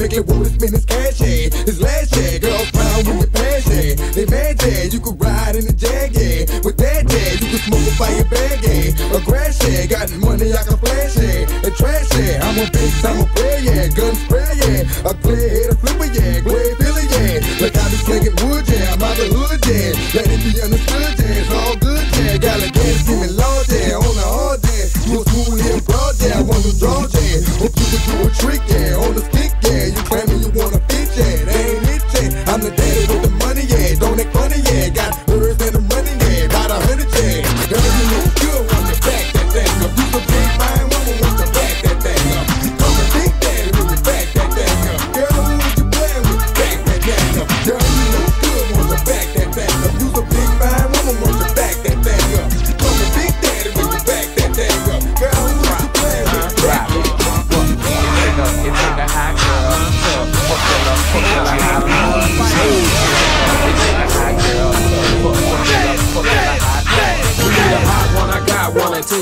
This make it wanna spend his cash, yeah. His last yeah, girls proud with your yeah. They mad, yeah. You could ride in the jag, yeah. With that, yeah, you could smoke a fire bag, yeah. A grass, yeah. Got money I can flash, yeah. A trash, yeah. I'm a big time a player, yeah. Gun spray, yeah. A clear head, a flipper, yeah. Grey Billy, yeah. Like I be slinging wood, yeah. I'm out the hood, yeah. Let it be understood, yeah. It's all good, yeah. Got a gas, give me loud, yeah. On the hard, yeah. You a smooth here, broad, yeah. I want to draw, yeah. Hope you can do a trick, yeah. On the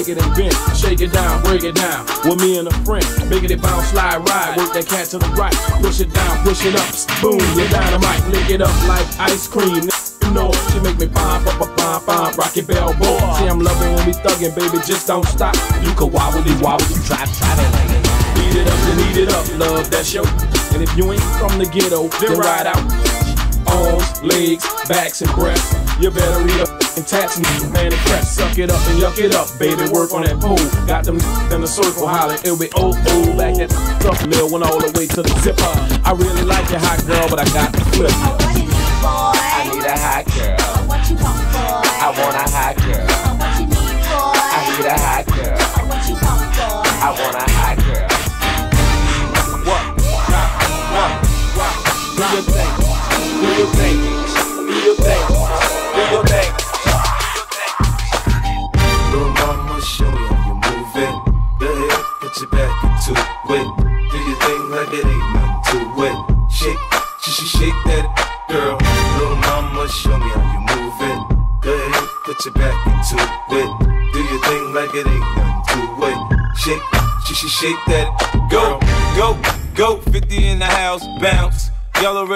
Shake it down, break it down. With me and a friend. Make it bounce, slide, ride. Work that cat to the right. Push it down, push it up. Boom, you're dynamite. Lick it up like ice cream. You know she make me pop, pop, pop, pop, pop. Rocky Bell boy. See, I'm loving when we thuggin', baby. Just don't stop. You can wobble it, wobble it, try, try that like it. Eat it up, then eat it up. Love that show. And if you ain't from the ghetto, then ride out arms, legs, backs, and breasts. You better read up and tats and man and press. Suck it up and yuck it up, baby. Work on that pole. Got them in the circle hollering. It'll be oh oh back that up little one all the way to the zipper. I really like your hot girl, but I got the flip. What you need, boy? I need a hot girl. What you want, boy? I want a hot girl. What you need, boy? I need a hot girl. What you want, boy? I want a hot girl. Do your thing. Do your thing. Do your thing. Little mama, show me how you move it. Go ahead, put your back into it. Do your thing like it ain't nothing to it. Shake, sh sh shake that girl. Little mama, show me how you move it. Go ahead, put your back into it. Do your thing like it ain't nothing to it. Shake, sh sh shake that girl.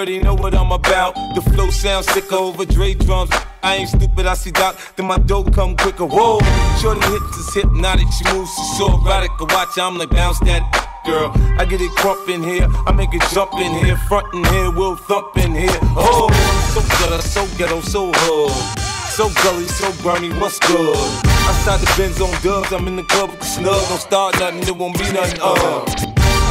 Already know what I'm about. The flow sounds sick over Dre drums. I ain't stupid, I see Doc, then my dough come quicker. Whoa, shorty hips is hypnotic, she moves, she's so erotic. I watch, I'm like bounce that girl. I get it crump in here, I make it jump in here, front in here, we'll thump in here. Oh, so ghetto, so ghetto, so hood. So gully, so grimy, what's good? Outside the Benz on dubs, I'm in the club with the snug. Don't start nothing, it won't be nothing. Uh.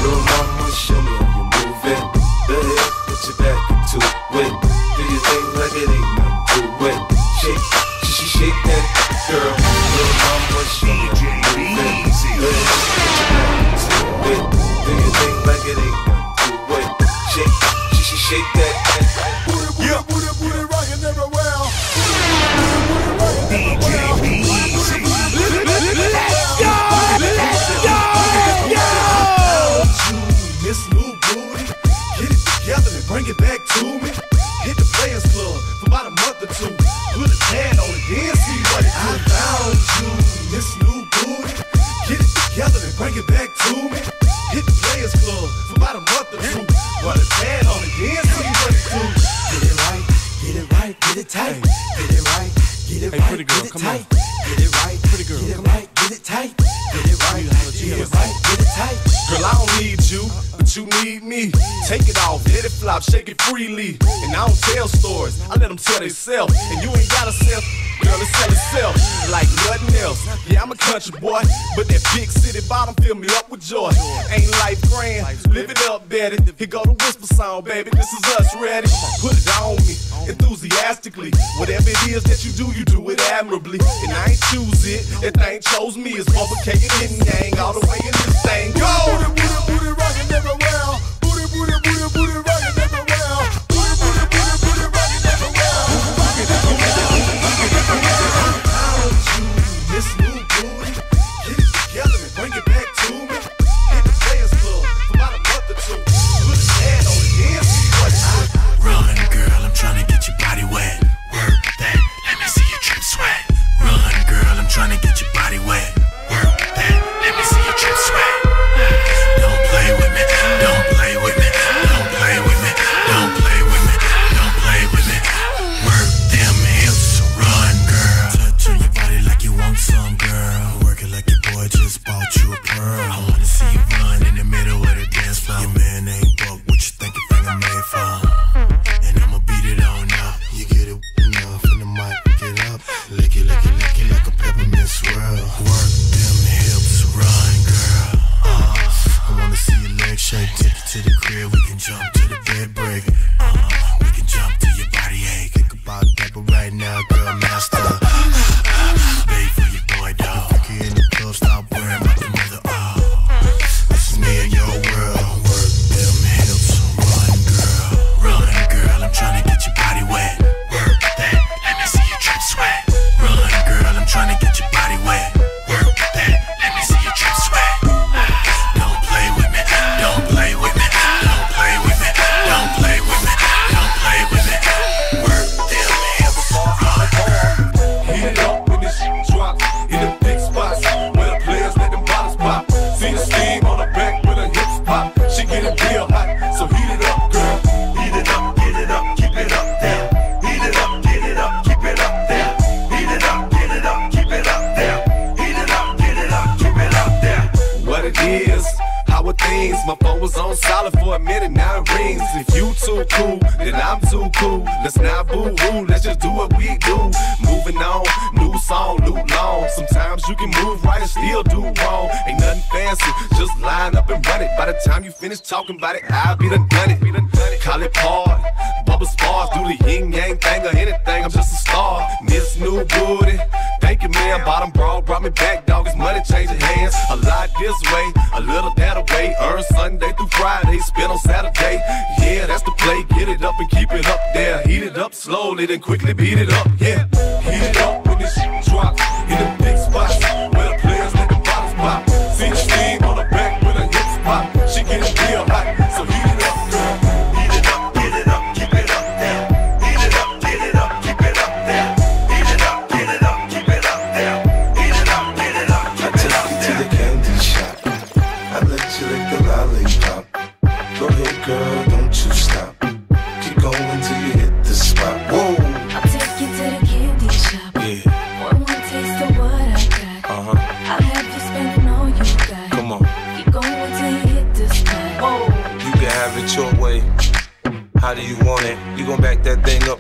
Little mama, show me how you move it. Put your back into it. Do your thing like it ain't nothing to it. Shake, sh sh shake that girl. Little mama, show country boy, but that big city bottom fill me up with joy. Ain't life grand, live it up, Betty. Here go the whisper sound, baby. This is us, ready? Put it on me, enthusiastically. Whatever it is that you do, you do it admirably. And I ain't choose it, that thing chose me. It's complicated yin yang all the way in this thing. Go! Booty, booty, booty, rockin' everywhere. Booty, booty, booty, booty, rockin' everywhere. By the time you finish talking about it, I'll be done done it. Call it part, bubble spars, do the yin yang thing or anything. I'm just a star. Miss new booty. Thank you, man. Bottom broad brought me back, dog. It's money changing hands. A lot this way, a little that away. Earn Sunday through Friday, spend on Saturday. Yeah, that's the play. Get it up and keep it up there. Heat it up slowly, then quickly beat it up. Yeah, heat it up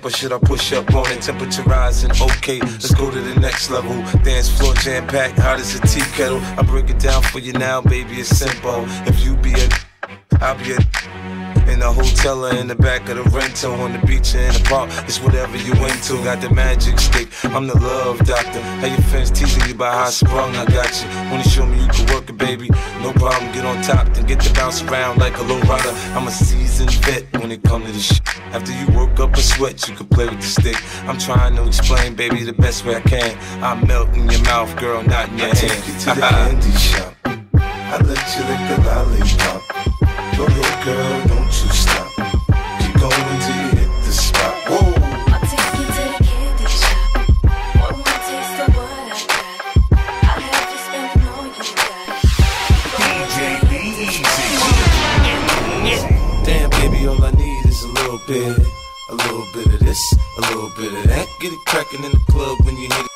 up or should I push up on it? Temperature rising, okay, let's go to the next level. Dance floor jam packed, hot as a tea kettle. I break it down for you now, baby, it's simple. If you be a, I'll be a. In the hotel or in the back of the rental, on the beach or in the park, it's whatever you into. Got the magic stick, I'm the love doctor. How your friends teasing you about how I sprung, I got you. Wanna show me you can work it, baby? No problem, get on top, then get to bounce around like a low rider. I'm a seasoned vet when it come to this shit. After you work up a sweat, you can play with the stick. I'm trying to explain, baby, the best way I can. I melt in your mouth, girl, not in your I take you to the hand. candy shop. I let you lick the lollipop. Go ahead, girl, don't you stop. Keep going till you hit the spot. Whoa. I'll take you to the candy shop. One more taste of what I got. I'll have you spending all you got. Damn, baby, all I need is a little bit. A little bit of this, a little bit of that. Get it crackin' in the club when you hit it.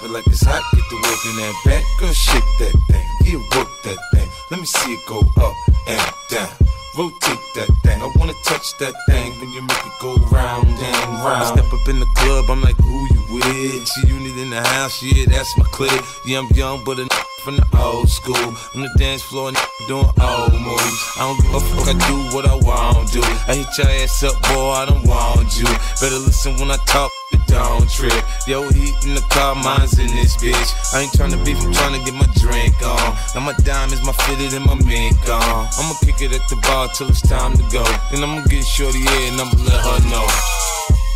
It like it's hot, get the work in that back. Girl, shake that thing, yeah, work that thing. Let me see it go up and down. Rotate that thing. I wanna touch that thing when you make it go round and round. I step up in the club, I'm like, who you with? G-Unit in the house, yeah, that's my clique. Yeah, I'm young, but a from the old school. On the dance floor, doing old moves. I don't give a fuck, I do what I want to. I hit your ass up, boy, I don't want you. Better listen when I talk, don't trip. Yo, heat in the car, mine's in this bitch. I ain't tryna beef, I'm tryna get my drink on. Now my diamonds, my fitted, and my mink on. I'ma kick it at the bar till it's time to go. Then I'ma get shorty here and I'ma let her know.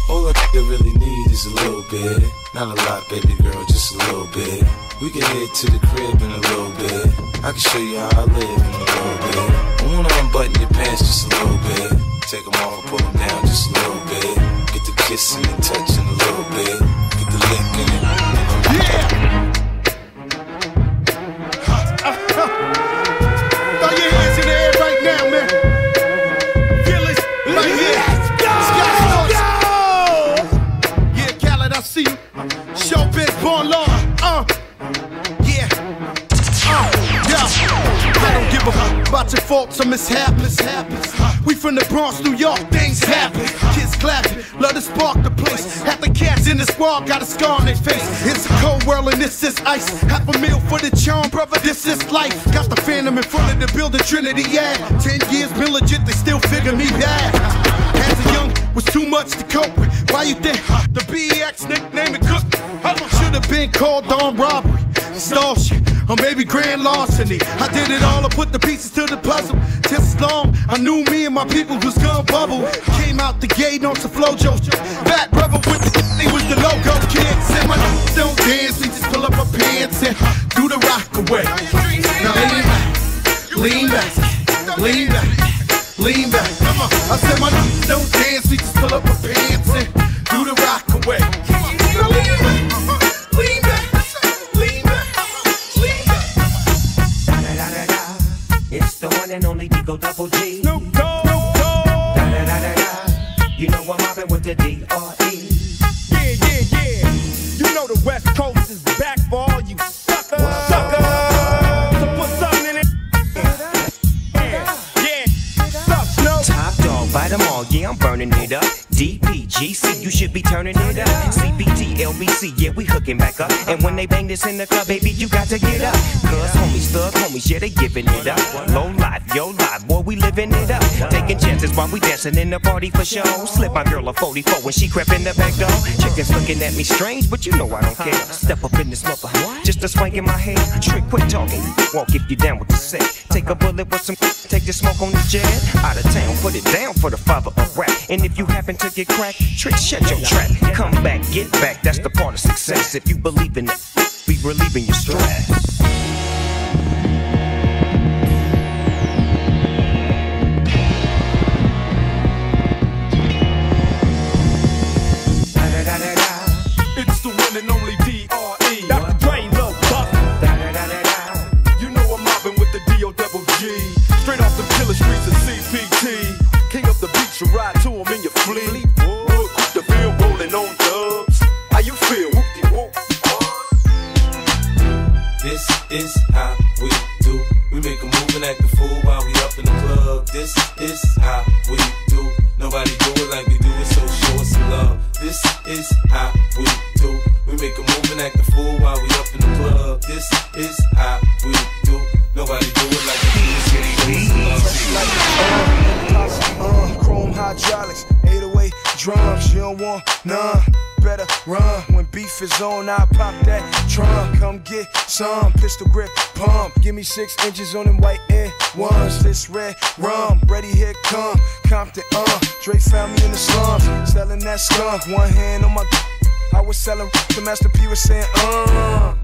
All I really need is a little bit. Not a lot, baby girl, just a little bit. We can head to the crib in a little bit. I can show you how I live in a little bit. I wanna unbutton your pants just a little bit. Take them off and pull them down just a little bit. Kissing and touching a little bit. Get the licking and. Throw of faults or mishaps. We from the Bronx, New York, things happen. Kids clapping, love to spark the place. Half the cats in the squad got a scar on their face. It's a cold world and this is ice. Half a meal for the charm, brother, this is life. Got the phantom in front of the building, Trinity, yeah. Ten years been legit, they still figure me bad. As a young, was too much to cope with. Why you think the BX nickname it Cook? Should have been called on robbery, extortion, Oh, or maybe grand larceny. I did it all, I put the pieces to the puzzle. Just long, I knew me and my people was gonna bubble. Came out the gate on some flojo. Fat brother with the they was the logo kid. Said my don't dance, we just pull up our pants and do the rock away. Now lean back, lean back, lean back, lean back. Come on. I said my don't dance, we just pull up our pants and do the rock away. Now lean back, and only Digo Double G. Snoop Dogg. Da da da da da. You know I'm mobbing with the D.R.E. Yeah, yeah, yeah. You know the West Coast is back for all you suckers. Suckers. So put something in it. Yeah, yeah. Suck, Snoop. Top dog, bite them all, yeah, I'm burning it up. DPGC, you should be turning it up. CBT, LBC, yeah, we hooking back up. And when they bang this in the club, baby, you got to get up. Cause homies, thug homies, yeah, they giving it up. Low life, yo life, boy, we living it up. Taking chances while we dancing in the party for show. Slip my girl a 44 when she crept in the back door. Chickens looking at me strange, but you know I don't care. Step up in this mother, just a swank in my hair. Trick, quit talking. Walk if you down with the set. Take a bullet with some, take the smoke on the jet. Out of town, put it down for the father of rap. And if you happen to get cracked, trick, shut your trap. Come back, get back, that's the part of success. If you believe in it, be relieving your stress. On. I pop that trunk. Come get some pistol grip pump. Give me six inches on them white air ones. This red rum, ready here come. Compton, uh, Dre found me in the slums, selling that skunk. One hand on my. I was selling. The Master P was saying, uh,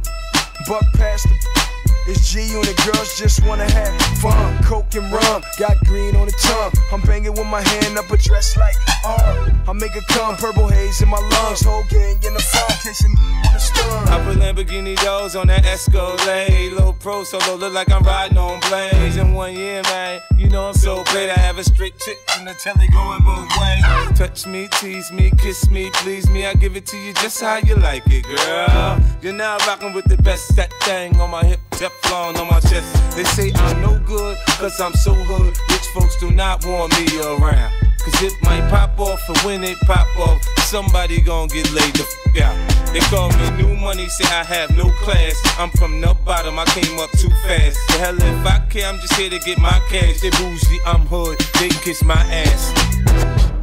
buck past the. It's G and the girls just wanna have fun. Coke and rum, got green on the tongue. I'm banging with my hand up a dress like uh. I make it come, purple haze in my lungs. Whole gang in the phone, kissing on the stun. I put Lamborghini doors on that Escalade. Low pro solo, look like I'm riding on planes. In one year, man, you know I'm so great. I have a straight chick from the telly going both ways. Touch me, tease me, kiss me, please me. I give it to you just how you like it, girl. You're now rocking with the best. That thing on my hip, Teflon on my chest. They say I'm no good, cause I'm so hood. Rich folks do not want me around. Cause it might pop off, and when it pop off, somebody gon' get laid the f out. They call me new money, say I have no class. I'm from the bottom, I came up too fast. The hell if I care, I'm just here to get my cash. They bougie, I'm hood, they kiss my ass.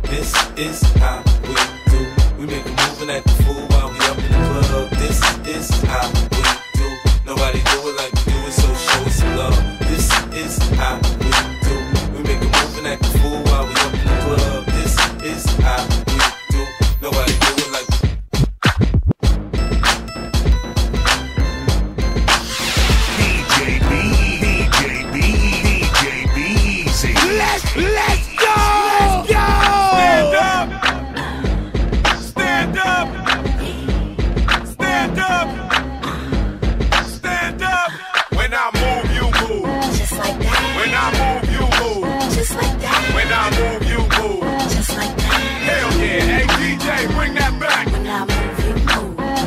This is how we do. We make a move and act a fool while we up in the club. This is how we do. Nobody do it like we do it, so show us some love. This is how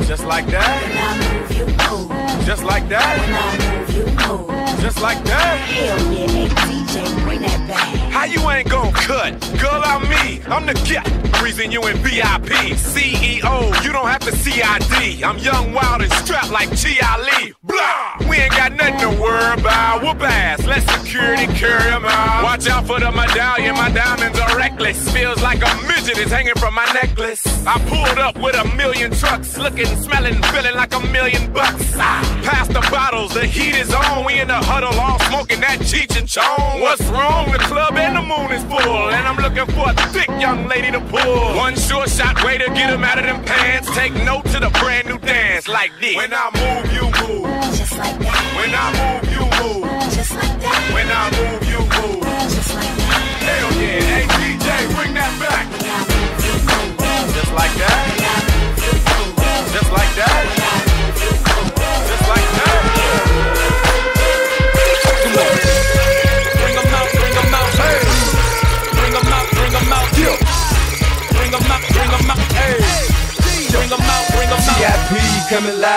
Just like When that. I move, you move. Just like that. When I move, you move. Just like that. Hell yeah, hey DJ, bring that back. How you ain't gon' cut? Girl, I'm me. I'm the guy. Reason you in VIP. CEO, you don't have to CID. I'm young, wild, and strapped like G. Ali. We ain't got nothing to worry about. Whoop ass. Let security carry 'em out. Watch out for the medallion. My diamonds are reckless. Feels like a midget is hanging from my necklace. I pulled up with a million trucks. Looking, smelling, feeling like a million bucks. Ah, pass the bottles. The heat is on. We in the huddle all smoking that Cheech and Chong. What's wrong? The club and the moon is full. And I'm looking for a thick young lady to pull. One sure shot way to get him out of them pants. Take note to the brand new dance like this. When I move, you move. Just like that, When I move, you move. just like that, When I move, you move. just like that. Hell yeah. Hey, DJ, bring that back.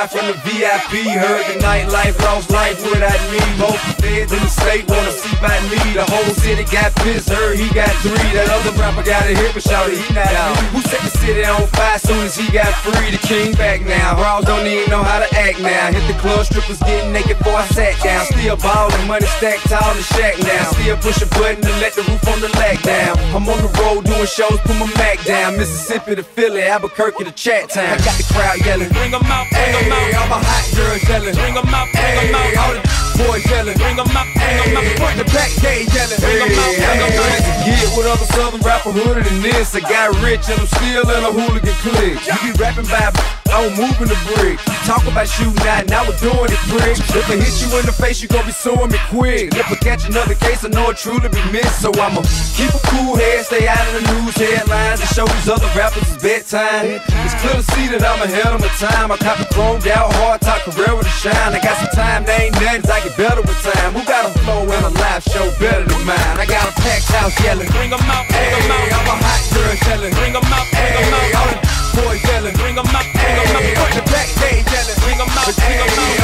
Live from the VIP. Heard the nightlife, lost life without me. Both feds in the state wanna see by me. The whole city got pissed, heard he got three. That other rapper got a hit, but shouted he not out. Who set the city on fire soon as he got free? The king back now. Brawls don't even know how to act now. Hit the club, strippers getting naked before I sat down. Still ballin', money stacked tall in shack now. Still push a button to let the roof on the lag down. I'm on the road doing shows, put my Mac down. Mississippi to Philly, Albuquerque to Chat Town. I got the crowd yelling. Bring 'em out, bring 'em Hey, out. I'm a hot girl yelling. Bring 'em out, bring 'em Hey, all the boys yelling. Bring 'em out, bring 'em out. Front the back gate yelling. Bring 'em out, bring 'em out. Hey, Get with other southern rapper hooded than this. I got rich and I'm still in a hooligan clique. You be rapping by I'm moving the brick. Talk about shooting out, now we're doing it brick. If I hit you in the face, you gon' be suing me quick. If I catch another case, I know it truly be missed. So I'ma keep a cool head, stay out of the news headlines, and show these other rappers it's bedtime. It's clear to see that I'm ahead of my time. I cop a chromed out, hard top career with a shine. I got some time, they ain't nothing, I get better with time. Who got a flow and a live show better than mine? I got a packed house yelling. Bring 'em out, bring Hey, 'em out. I'm a hot girl yelling. Bring 'em out, bring 'em Hey, all out. Boys yelling. Bring 'em out, bring 'em Hey, out. on the back gate yelling. Bring 'em out, bring 'em Hey, out.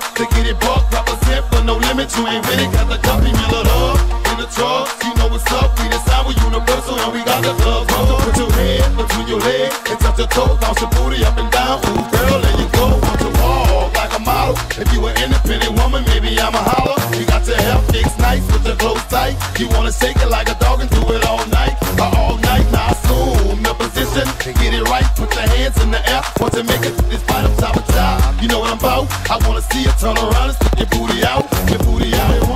To get it buck, represent for no limit. You ain't it, got the company mill it up. In the truck, you know what's up. We decide we universal and we got the club. So put your head between your legs and touch your toes, bounce your booty up and down. Ooh, girl, there you go. Want to walk like a model. If you an independent woman, maybe I'm a holler. You got your hair fixed nice with your clothes tight. You wanna shake it like a dog and do it all night, all night. Now assume your position, get it right. Put your hands in the air. Want to make it this up top of top. You know what I'm about? I wanna see you turn around and stick your booty out, your booty out.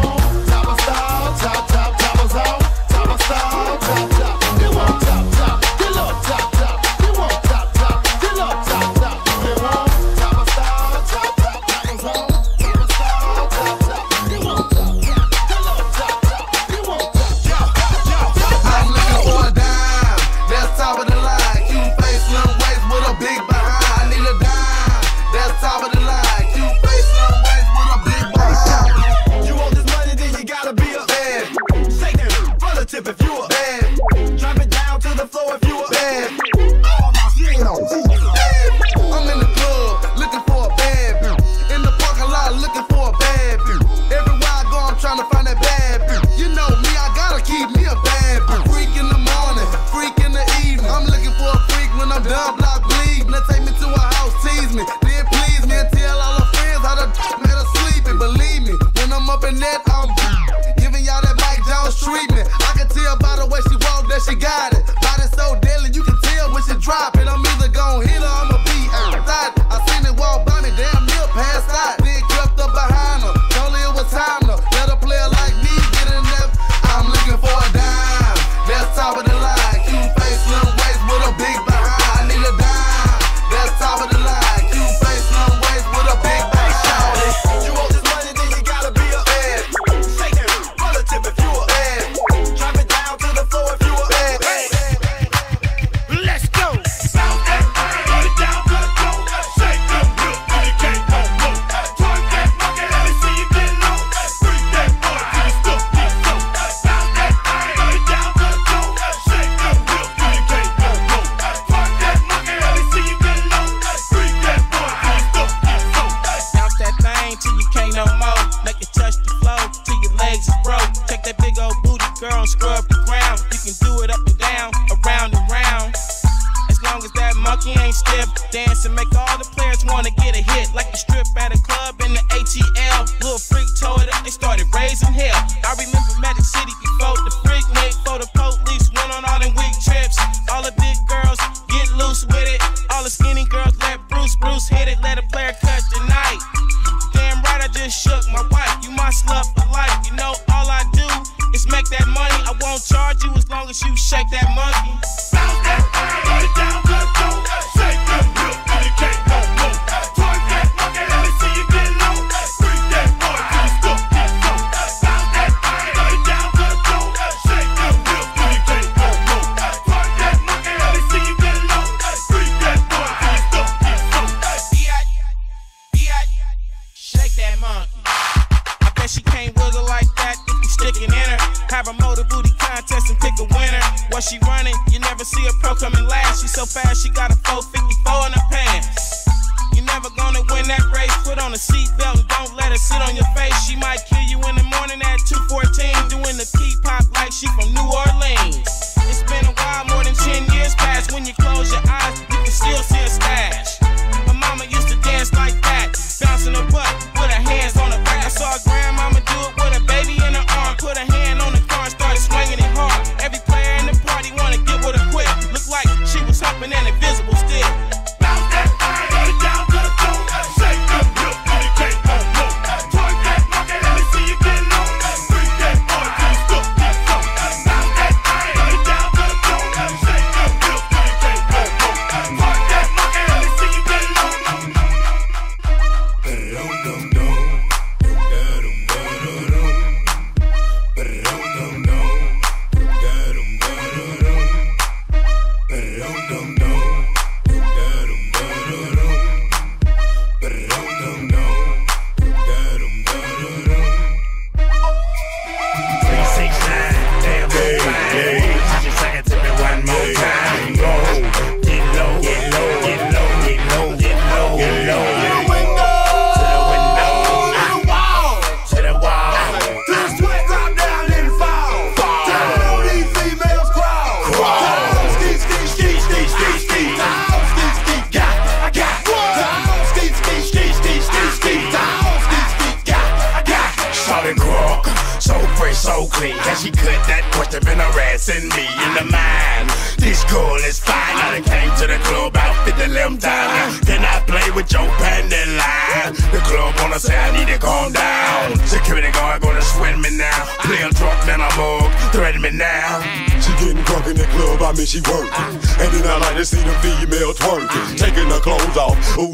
I bet she can't wiggle like that if you sticking in her. Have a motor booty contest and pick a winner. While she running, you never see a pro coming last. She so fast, she got a 454 in her pants. You never gonna win that race. Put on a seatbelt and don't let her sit on your face. She might kill you in the morning at 214, doing the pee pop like she from New Orleans. It's been a while, more than 10 years past. When you close your eyes, you can still see a stash. My mama used to dance like that, bouncing her butt hands on her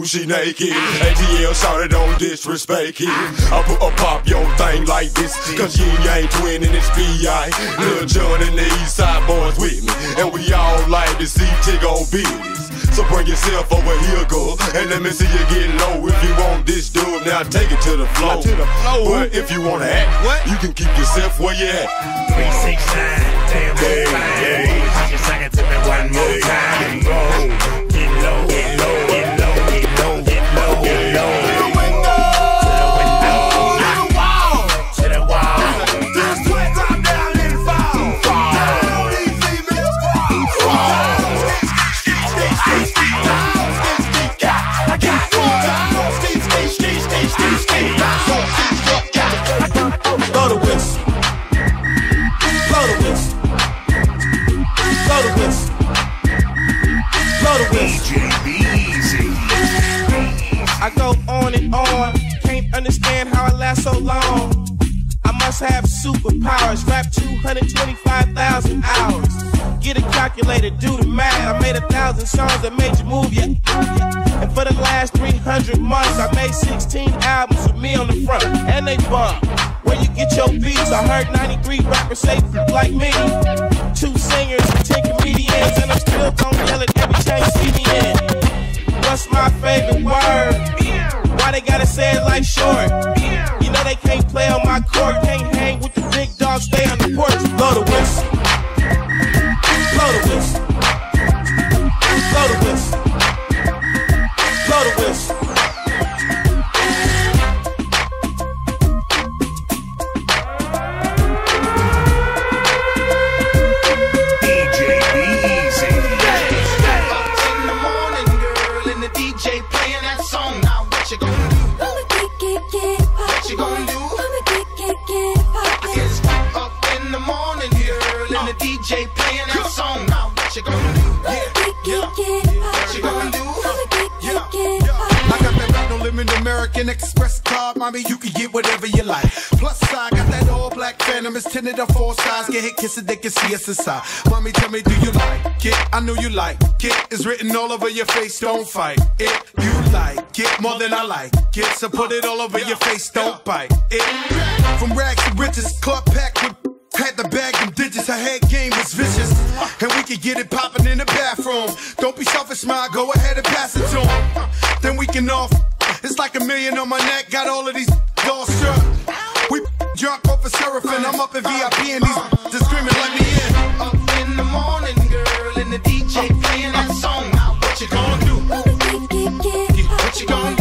she naked. ATL shouted don't disrespect it. I put a pop your thing like this. Cause Ying Yang twin and it's B.I. Lil Jon and the East Side Boyz with me. And we all like to see Tig on business. So bring yourself over here, girl. And let me see you get low. If you want this dub, now take it to the floor. To the floor. But if you wanna act, what? you can keep yourself where you at. Three, six, nine, damn, Hey, fine. Just suck it to me one more time. Get low, get low, get superpowers. Rap 225,000 hours. Get a calculator, do the math. I made a thousand songs that made you move, yeah. And for the last 300 months, I made 16 albums with me on the front, and they bump. Where you get your beats? I heard 93 rappers say like me. Two singers, 10 comedians, and I'm still gonna yell it every time you see me in. What's my favorite word? Why they gotta say it like short? They can't play on my court, can't hang with the big dogs, stay on the porch. Blow the whistle. American Express card, mommy. You can get whatever you like. Plus, I got that all black phantom. It's tinted on four sides. Get hit, kiss it, they can see us inside. Mommy, tell me, do you like it? I know you like it. It's written all over your face. Don't fight it. You like it more than I like it. So put it all over your face. Don't bite it. From rags to riches, club packed with. Had to bag them digits, her head game was vicious. And we could get it poppin' in the bathroom. Don't be selfish, smile, go ahead and pass it to him. Then we can off. It's like a million on my neck, got all of these all struck. We drunk off a seraphim, I'm up in VIP and these just screaming, let me in. Up in the morning, girl, and the DJ playing that song. Now what you gonna do? What you gonna do?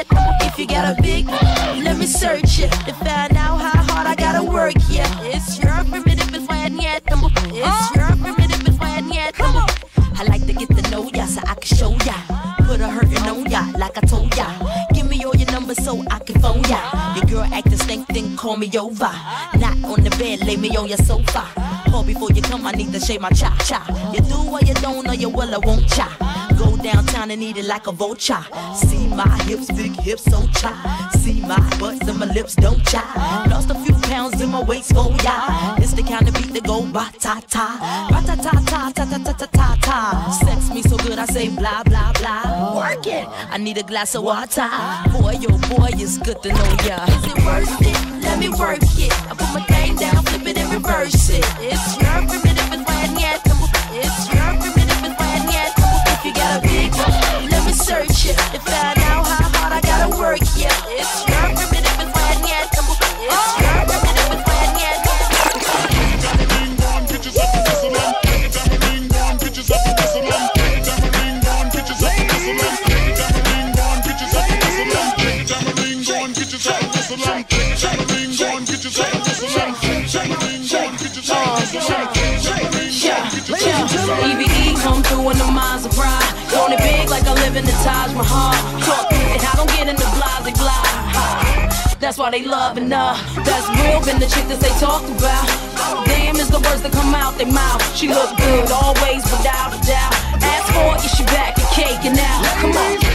Is why I need If you got a big, let me search it to find out how hard I gotta work. Yeah, it's your primitive is need number. It's your primitive is why I need number. I like to get to know ya so I can show ya. Put a hurtin' on ya like I told ya. Give me all your numbers so I can phone ya. Your girl acting stink, then call me over. Not on the bed, lay me on your sofa. Call before you come, I need to shave my cha cha. You do or you don't, or you will, I won't cha. Go downtown and eat it like a vulture. See my hips, big hips, so cha. See my butts and my lips, don't cha. Lost a few pounds in my waist, oh yeah. It's the kind of beat that go ba ta ta, ba ta ta ta ta ta ta ta ta ta. Sex me so good, I say blah blah blah. Work it. I need a glass of water. Boy, oh boy, it's good to know ya. Is it worth it? Let me work it. I put my thing down, flip it and reverse it. It's your primitive and a big one. Let me search it and find out how hard I gotta work. Yeah, it's your primitive is why I need number. It's your primitive is why I need number. Got a ring on, bitches up and whistle them. Take it down a ring on, bitches up and whistle them. Take it down a ring on, bitches up and whistle them. Take it down a ring on, bitches up and whistle them. Take it down a ring on, bitches up and whistle them. Take it down a ring on, bitches up and whistle them. Take it down a ring on, bitches up and whistle them. EVE come through in the minds of pride. Own it big like I live in the Taj Mahal. Talk and I don't get in the blase blah. That's why they loving uh, that's real been the chick that they talked about. Damn is the words that come out their mouth. She look good always without a doubt. Ask for it, she back and and now. Come on.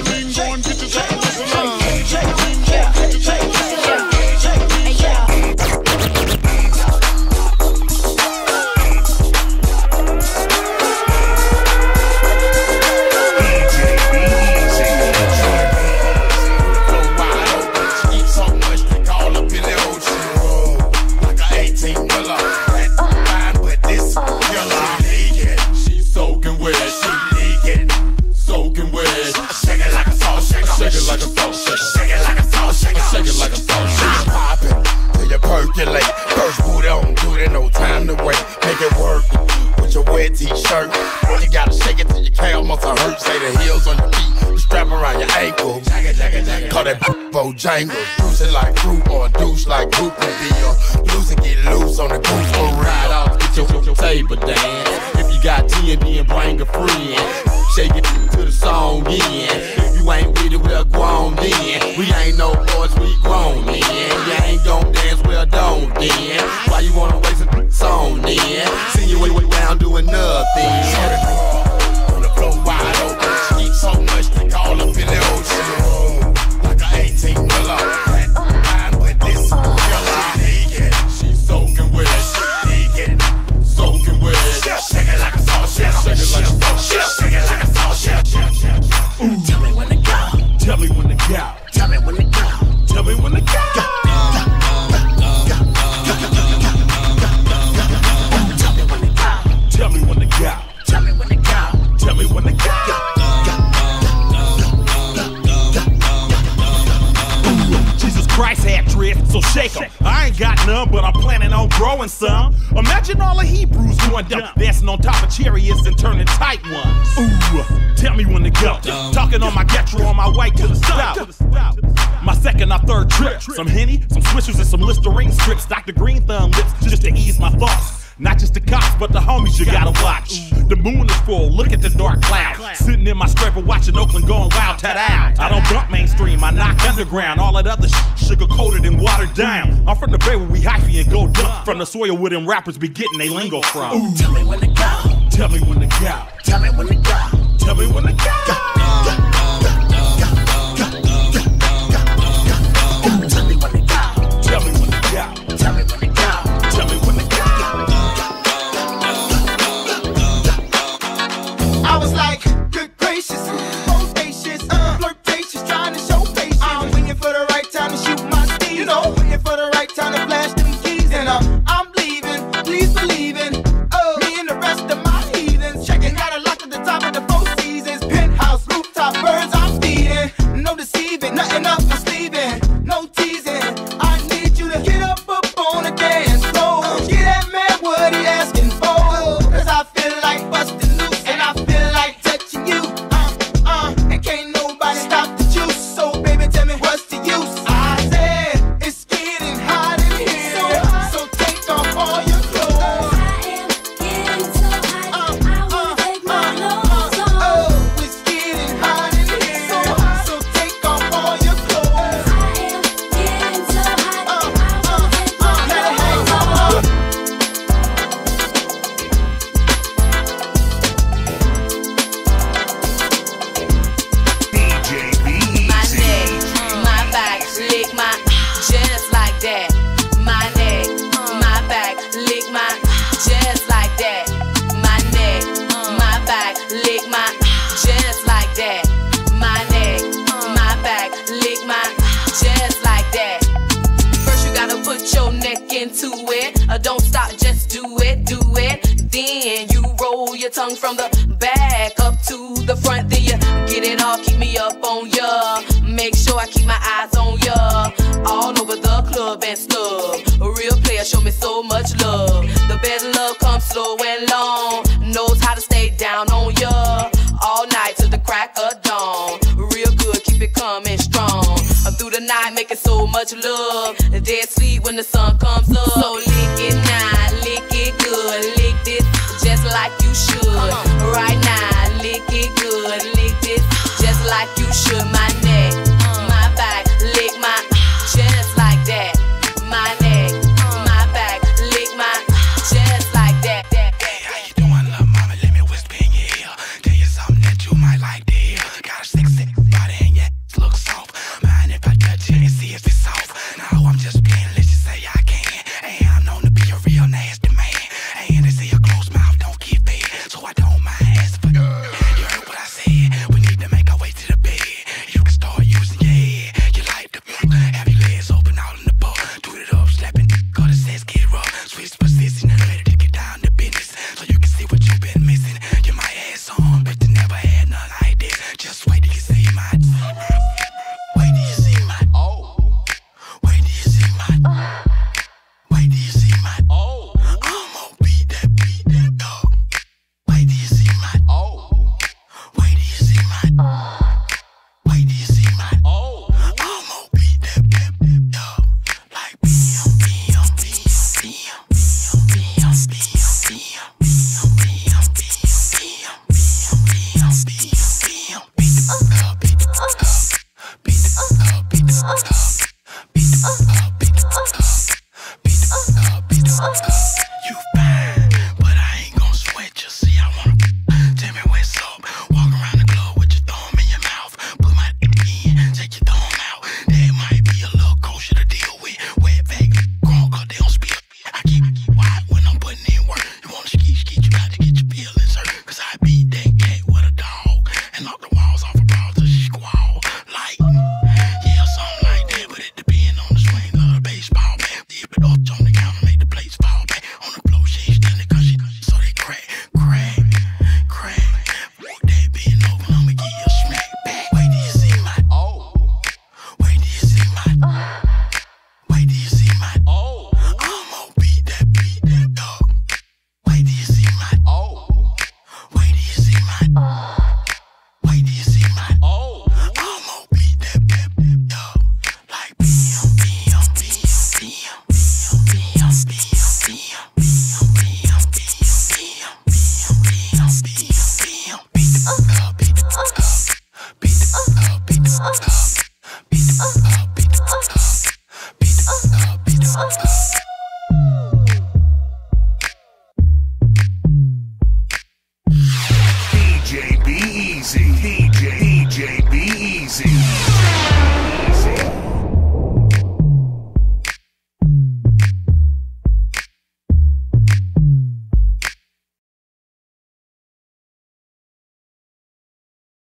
Muscle hurt. Say the heels on your feet, strap around your ankle. Call that Bojangles. Juice it like fruit or douche like be your loose and get loose on the goose for Ride off, get your, your table dance. If you got TNT and bring a friend, shake it to the song in. If you ain't with it, we're grown then. We ain't no boys, we grown then. You ain't gon' dance, well don't then. Why you wanna waste a song then? See you way, way down doing nothing. Wide open. Eat so much they call up in the ocean. Like a 18 wheeler. Fine with this girl, she naked. She soaking wet, Naked. soaking wet. Shake it like a shaker. Shake it like a shaker. Shake it like a shaker. Tell me when to go. Tell me when to go. Tell me when to go. Tell me when to go. shake them. I ain't got none, but I'm planning on growing some. Imagine all the Hebrews going end dancing on top of chariots and turning tight ones. Ooh, tell me when to go. Talking on my getro on my way to the south. My second or third trip. Some Henny, some Swishers, and some Listerine strips. Dr. Green Thumb lips just to ease my thoughts. Not just the cops, but the homies you gotta watch. The moon is full, look at the dark cloud. Sitting in my scraper watching Oakland going wild, tat. I don't dump mainstream, I knock underground. All that other sh- sugar coated and watered down. I'm from the bay where we hyphy and go dump. From the soil where them rappers be getting they lingo from. Ooh. Tell me when to go. Tell me when to go. Tell me when to go. Tell me when to go. ya. Get it off, keep me up on ya. Make sure I keep my eyes on ya. All over the club and stuff. A real player show me so much love. The best love comes slow and long. Knows how to stay down on ya. All night till the crack of dawn. Real good, keep it coming strong. I'm through the night making so much love. Dead sleep when the sun comes up. So lick it now, lick it good, lick this just like you should. Right